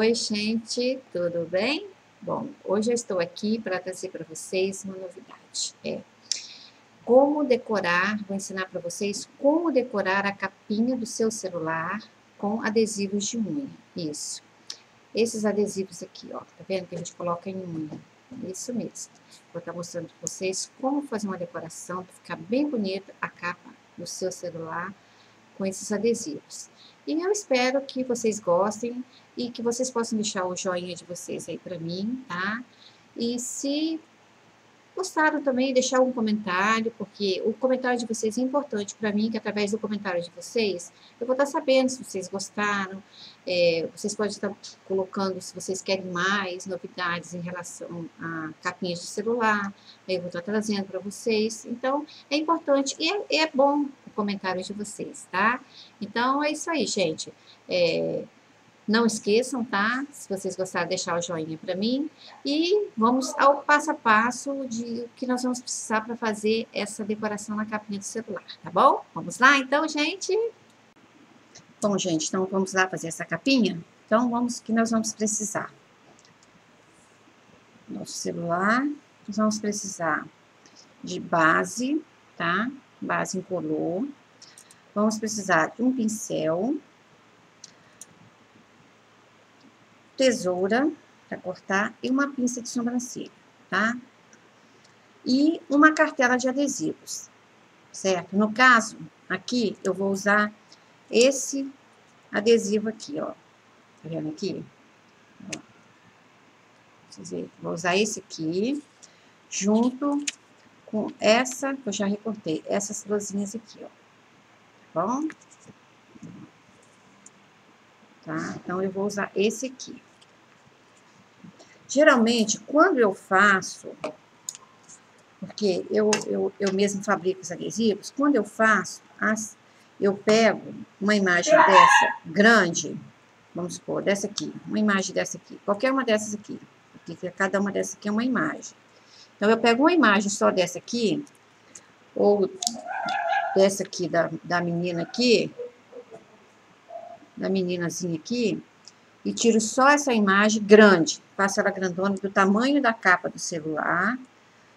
Oi, gente, tudo bem? Bom, hoje eu estou aqui para trazer para vocês uma novidade. É como decorar, vou ensinar para vocês como decorar a capinha do seu celular com adesivos de unha. Isso. Esses adesivos aqui, ó, tá vendo que a gente coloca em unha? Isso mesmo. Vou estar mostrando para vocês como fazer uma decoração para ficar bem bonita a capa do seu celular com esses adesivos. E eu espero que vocês gostem e que vocês possam deixar o joinha de vocês aí para mim, tá? E se gostaram também, deixar um comentário, porque o comentário de vocês é importante para mim, que através do comentário de vocês, eu vou estar sabendo se vocês gostaram, é, vocês podem estar colocando se vocês querem mais novidades em relação a capinhas de celular, aí eu vou estar trazendo para vocês, então é importante e é, é, bom o comentário de vocês, tá? Então é isso aí, gente. É, não esqueçam, tá? Se vocês gostaram, deixar o joinha para mim. E vamos ao passo a passo de o que nós vamos precisar para fazer essa decoração na capinha do celular, tá bom? Vamos lá, então, gente? Bom, gente, então vamos lá fazer essa capinha? Então, vamos, o que nós vamos precisar? Nosso celular, nós vamos precisar de base, tá? Base incolor. Vamos precisar de um pincel, tesoura para cortar e uma pinça de sobrancelha, tá? E uma cartela de adesivos, certo? No caso, aqui eu vou usar esse adesivo aqui, ó. Tá vendo aqui? Ó. Vou usar esse aqui, junto com essa, que eu já recortei, essas luzinhas aqui, ó. Tá bom? Tá? Então, eu vou usar esse aqui. Geralmente, quando eu faço, porque eu, eu, eu mesmo fabrico os adesivos, quando eu faço, as, eu pego uma imagem dessa grande, vamos supor, dessa aqui, uma imagem dessa aqui, qualquer uma dessas aqui, porque cada uma dessas aqui é uma imagem. Então, eu pego uma imagem só dessa aqui, ou dessa aqui, da, da menina aqui, da meninazinha aqui, e tiro só essa imagem grande, faço ela grandona do tamanho da capa do celular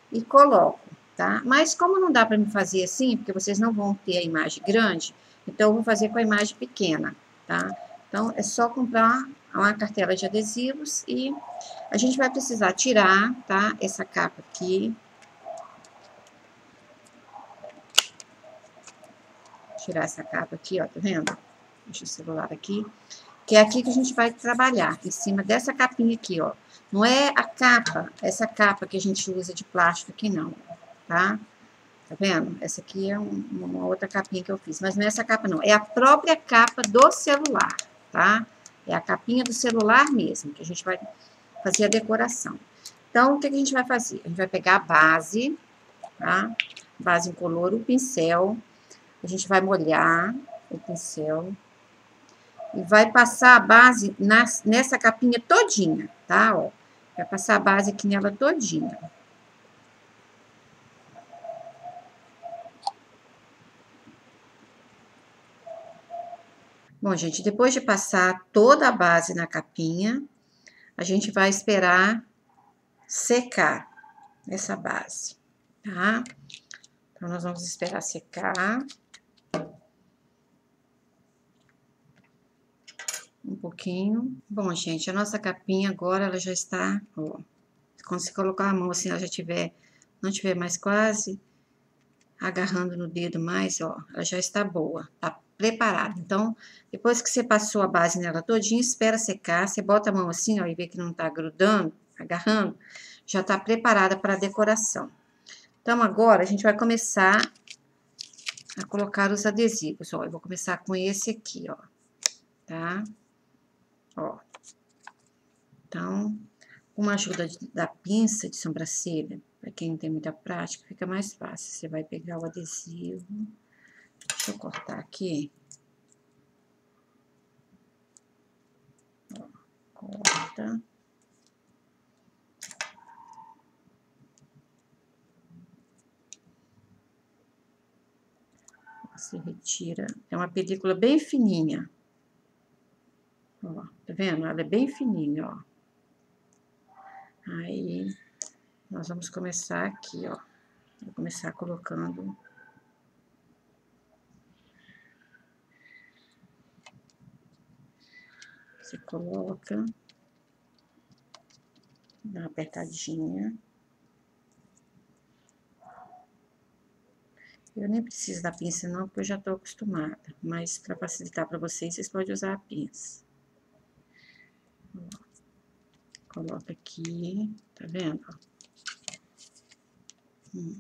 e coloco, tá? Mas como não dá para me fazer assim, porque vocês não vão ter a imagem grande, então eu vou fazer com a imagem pequena, tá? Então, é só comprar uma cartela de adesivos e a gente vai precisar tirar, tá? Essa capa aqui. Tirar essa capa aqui, ó, tá vendo? Deixa o celular aqui que é aqui que a gente vai trabalhar, em cima dessa capinha aqui, ó. Não é a capa, essa capa que a gente usa de plástico aqui não, tá? Tá vendo? Essa aqui é um, uma outra capinha que eu fiz, mas não é essa capa não, é a própria capa do celular, tá? É a capinha do celular mesmo, que a gente vai fazer a decoração. Então, o que a gente vai fazer? A gente vai pegar a base, tá? Base incolor, o pincel, a gente vai molhar o pincel, e vai passar a base nas, nessa capinha todinha, tá? Ó, vai passar a base aqui nela todinha. Bom, gente, depois de passar toda a base na capinha, a gente vai esperar secar essa base, tá? Então, nós vamos esperar secar. um pouquinho. Bom, gente, a nossa capinha agora, ela já está, ó, quando você colocar a mão assim, ela já tiver, não tiver mais quase agarrando no dedo mais, ó, ela já está boa, tá preparada. Então, depois que você passou a base nela todinha, espera secar, você bota a mão assim, ó, e vê que não tá grudando, agarrando, já tá preparada para a decoração. Então, agora, a gente vai começar a colocar os adesivos, ó, eu vou começar com esse aqui, ó, tá? Ó. Então, com a ajuda de, da pinça de sobrancelha, para quem não tem muita prática, fica mais fácil. Você vai pegar o adesivo. Deixa eu cortar aqui. Corta. Você retira. É uma película bem fininha. Ó, Tá vendo? Ela é bem fininha, ó. Aí, nós vamos começar aqui, ó. Vou começar colocando... Você coloca... Dá uma apertadinha. Eu nem preciso da pinça não, porque eu já estou acostumada. Mas para facilitar para vocês, vocês podem usar a pinça. Coloca aqui, tá vendo? Hum.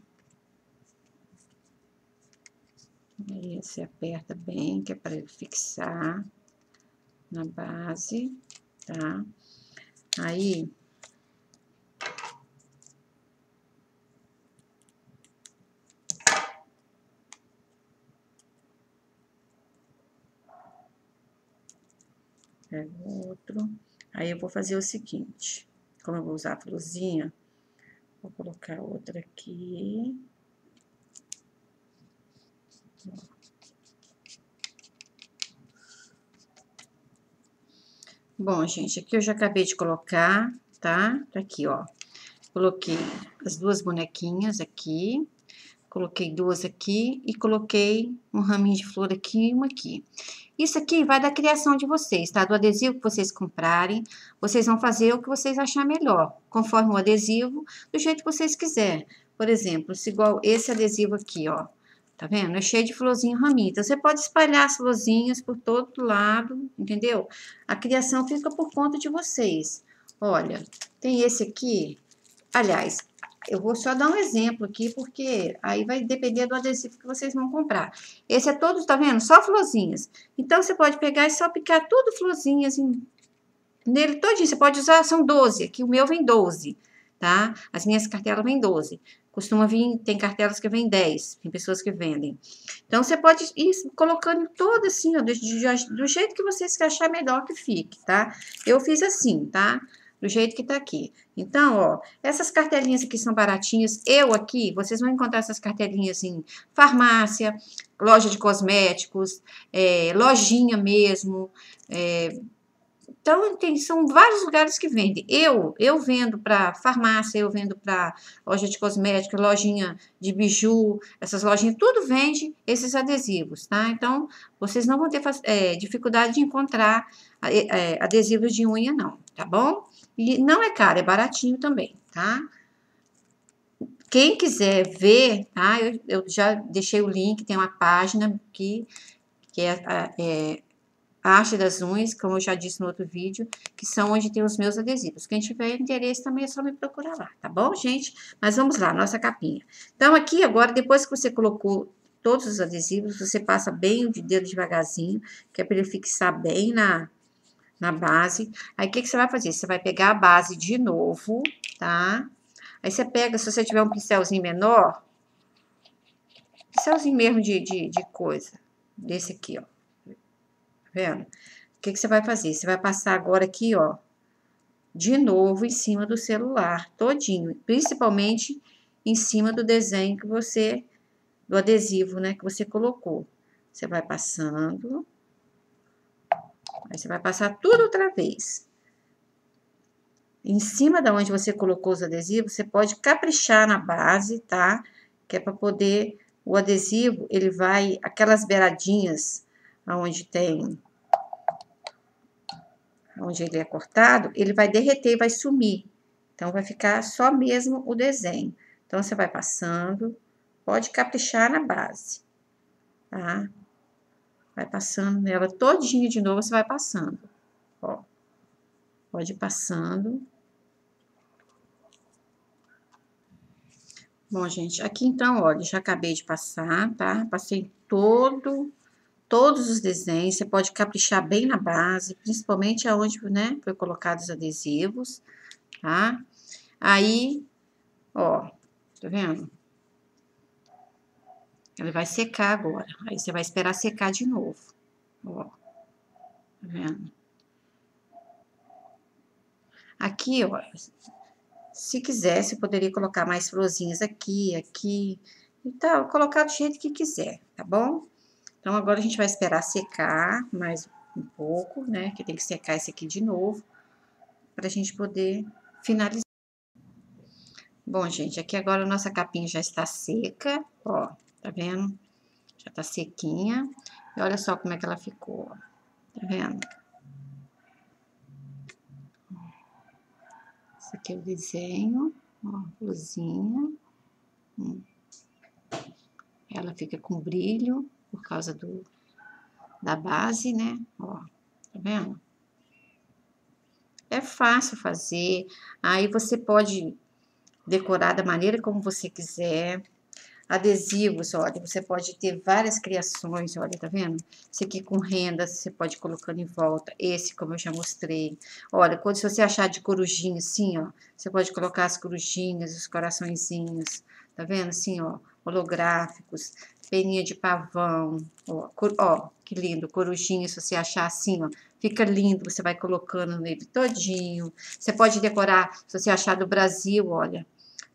Aí você aperta bem, que é para ele fixar na base, tá? Aí, pego outro. Aí, eu vou fazer o seguinte, como eu vou usar a florzinha, vou colocar outra aqui. Bom, gente, aqui eu já acabei de colocar, tá? Tá aqui, ó. Coloquei as duas bonequinhas aqui. Coloquei duas aqui e coloquei um raminho de flor aqui e uma aqui. Isso aqui vai da criação de vocês, tá? Do adesivo que vocês comprarem, vocês vão fazer o que vocês achar melhor, conforme o adesivo, do jeito que vocês quiserem. Por exemplo, se igual esse adesivo aqui, ó. Tá vendo? É cheio de florzinho raminho. Então, você pode espalhar as florzinhas por todo lado, entendeu? A criação fica por conta de vocês. Olha, tem esse aqui. Aliás, eu vou só dar um exemplo aqui, porque aí vai depender do adesivo que vocês vão comprar. Esse é todo, tá vendo? Só florzinhas. Então, você pode pegar e só picar tudo florzinhas em, nele todinho. Você pode usar, são 12. Aqui o meu vem 12, tá? As minhas cartelas vêm 12. Costuma vir, tem cartelas que vêm 10, tem pessoas que vendem. Então, você pode ir colocando todo assim, ó, do, do, jeito que vocês achar melhor que fique, tá? Eu fiz assim, tá? do jeito que tá aqui. Então, ó, essas cartelinhas aqui são baratinhas. Eu aqui, vocês vão encontrar essas cartelinhas em farmácia, loja de cosméticos, é, lojinha mesmo. É, então, tem, são vários lugares que vendem. Eu, eu vendo para farmácia, eu vendo para loja de cosméticos, lojinha de biju, essas lojinhas, tudo vende esses adesivos, tá? Então, vocês não vão ter é, dificuldade de encontrar é, adesivos de unha, não, tá bom? E não é caro, é baratinho também, tá? Quem quiser ver, tá? Eu, eu já deixei o link, tem uma página aqui, que é, é a das unhas, como eu já disse no outro vídeo, que são onde tem os meus adesivos. Quem tiver interesse também é só me procurar lá, tá bom, gente? Mas vamos lá, nossa capinha. Então, aqui agora, depois que você colocou todos os adesivos, você passa bem o dedo devagarzinho, que é para ele fixar bem na, na base. Aí, o que, que você vai fazer? Você vai pegar a base de novo, tá? Aí, você pega, se você tiver um pincelzinho menor, pincelzinho mesmo de, de, de coisa, desse aqui, ó. Vendo? O que, que você vai fazer? Você vai passar agora aqui, ó, de novo em cima do celular, todinho. Principalmente em cima do desenho que você, do adesivo, né, que você colocou. Você vai passando Aí você vai passar tudo outra vez. Em cima da onde você colocou os adesivos, você pode caprichar na base, tá? Que é para poder o adesivo, ele vai aquelas beiradinhas aonde tem onde ele é cortado, ele vai derreter vai sumir. Então vai ficar só mesmo o desenho. Então você vai passando, pode caprichar na base, tá? Vai passando nela todinha de novo, você vai passando. Ó. Pode ir passando. Bom, gente, aqui então, olha, já acabei de passar, tá? Passei todo, todos os desenhos. Você pode caprichar bem na base, principalmente aonde, né, foi colocado os adesivos, tá? Aí, ó, tá vendo? Ele vai secar agora. Aí você vai esperar secar de novo. Ó. Tá vendo? Aqui, ó. Se quisesse, poderia colocar mais florzinhas aqui, aqui. Então, colocar do jeito que quiser, tá bom? Então, agora a gente vai esperar secar mais um pouco, né? Que tem que secar esse aqui de novo, pra gente poder finalizar. Bom, gente, aqui agora a nossa capinha já está seca, ó, tá vendo? Já tá sequinha. E olha só como é que ela ficou, ó. Tá vendo? Esse aqui é o desenho, ó, luzinha. Hum. Ela fica com brilho por causa do, da base, né? Ó, tá vendo? É fácil fazer. Aí você pode decorar da maneira como você quiser. Adesivos, olha, você pode ter várias criações, olha, tá vendo? Esse aqui com renda, você pode colocando em volta. Esse, como eu já mostrei. Olha, quando se você achar de corujinha, assim, ó, você pode colocar as corujinhas, os coraçõezinhos, tá vendo? Assim, ó, holográficos, peninha de pavão, ó, cor, ó, que lindo, corujinha, se você achar assim, ó, fica lindo, você vai colocando nele todinho. Você pode decorar, se você achar do Brasil, olha,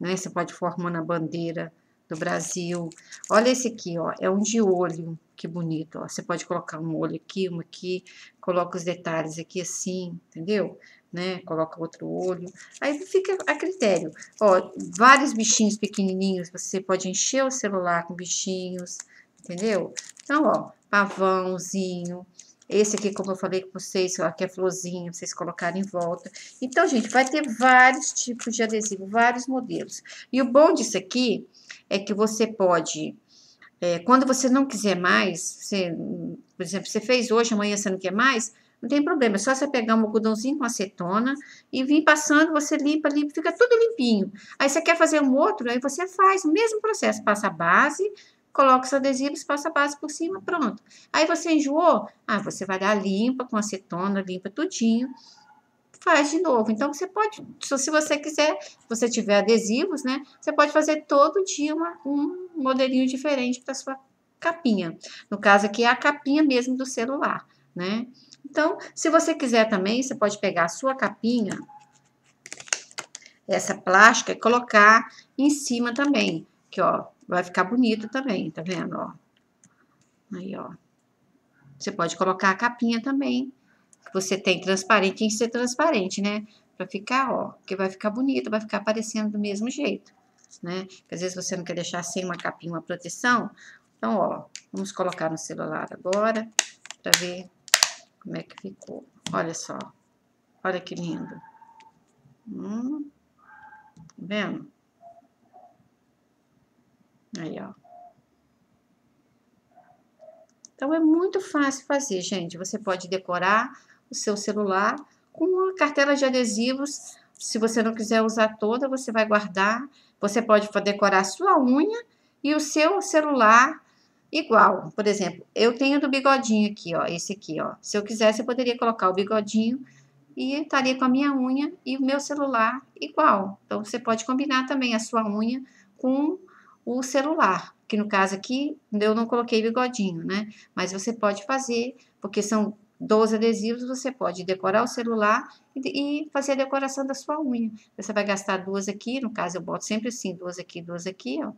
né? Você pode formar na bandeira do Brasil. Olha esse aqui, ó, é um de olho, que bonito, ó. Você pode colocar um olho aqui, um aqui, coloca os detalhes aqui assim, entendeu? Né? Coloca outro olho. Aí fica a critério. Ó, vários bichinhos pequenininhos, você pode encher o celular com bichinhos, entendeu? Então, ó, pavãozinho, esse aqui, como eu falei com vocês, aqui é florzinha, vocês colocarem em volta. Então, gente, vai ter vários tipos de adesivo, vários modelos. E o bom disso aqui é que você pode, é, quando você não quiser mais, você, por exemplo, você fez hoje, amanhã você não quer mais, não tem problema, é só você pegar um algodãozinho com acetona e vir passando, você limpa, limpa, fica tudo limpinho. Aí você quer fazer um outro, aí você faz o mesmo processo, passa a base, coloca os adesivos, passa a base por cima, pronto. Aí você enjoou? Ah, você vai dar limpa com acetona, limpa tudinho, faz de novo. Então, você pode, se você quiser, se você tiver adesivos, né, você pode fazer todo dia uma, um modelinho diferente para sua capinha. No caso aqui, é a capinha mesmo do celular, né? Então, se você quiser também, você pode pegar a sua capinha, essa plástica, e colocar em cima também, que ó, Vai ficar bonito também, tá vendo, ó? Aí, ó. Você pode colocar a capinha também, que você tem transparente, tem que ser transparente, né? Pra ficar, ó, porque vai ficar bonito, vai ficar aparecendo do mesmo jeito, né? Porque às vezes você não quer deixar sem uma capinha, uma proteção. Então, ó, vamos colocar no celular agora, pra ver como é que ficou. Olha só, olha que lindo. Hum, tá vendo? Aí, ó. Então, é muito fácil fazer, gente. Você pode decorar o seu celular com uma cartela de adesivos. Se você não quiser usar toda, você vai guardar. Você pode decorar sua unha e o seu celular igual. Por exemplo, eu tenho do bigodinho aqui, ó, esse aqui, ó. Se eu quisesse, eu poderia colocar o bigodinho e estaria com a minha unha e o meu celular igual. Então, você pode combinar também a sua unha com o celular, que no caso aqui eu não coloquei bigodinho, né? Mas você pode fazer, porque são 12 adesivos, você pode decorar o celular e, e, fazer a decoração da sua unha. Você vai gastar duas aqui, no caso eu boto sempre assim, duas aqui, duas aqui, ó.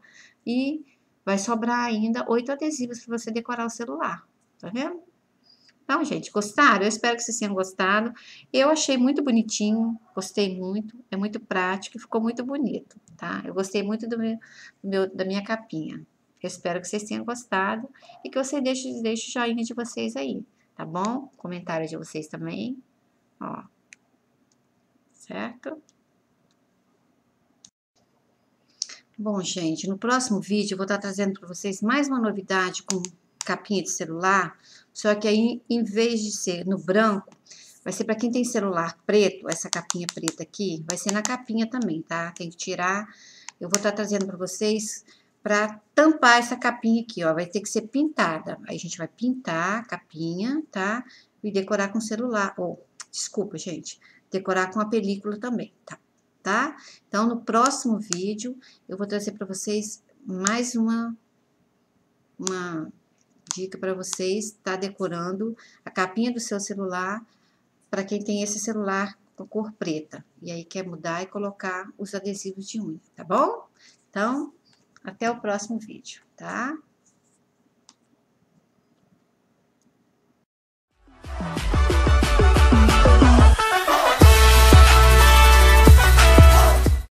E vai sobrar ainda oito adesivos para você decorar o celular, tá vendo? Então, gente, gostaram? Eu espero que vocês tenham gostado. Eu achei muito bonitinho, gostei muito, é muito prático e ficou muito bonito, tá? Eu gostei muito do meu, do meu da minha capinha. Eu espero que vocês tenham gostado e que você deixe, deixe o joinha de vocês aí, tá bom? Comentário de vocês também, ó. Certo? Bom, gente, no próximo vídeo eu vou estar trazendo para vocês mais uma novidade com capinha de celular, só que aí, em vez de ser no branco, vai ser para quem tem celular preto, essa capinha preta aqui, vai ser na capinha também, tá? Tem que tirar. Eu vou estar trazendo para vocês para tampar essa capinha aqui, ó. Vai ter que ser pintada. Aí a gente vai pintar a capinha, tá? E decorar com celular. Ou, desculpa, gente. Decorar com a película também, tá? tá? Então, no próximo vídeo, eu vou trazer para vocês mais uma, uma dica para vocês tá decorando a capinha do seu celular para quem tem esse celular com cor preta. E aí quer mudar e colocar os adesivos de unha, tá bom? Então, até o próximo vídeo, tá?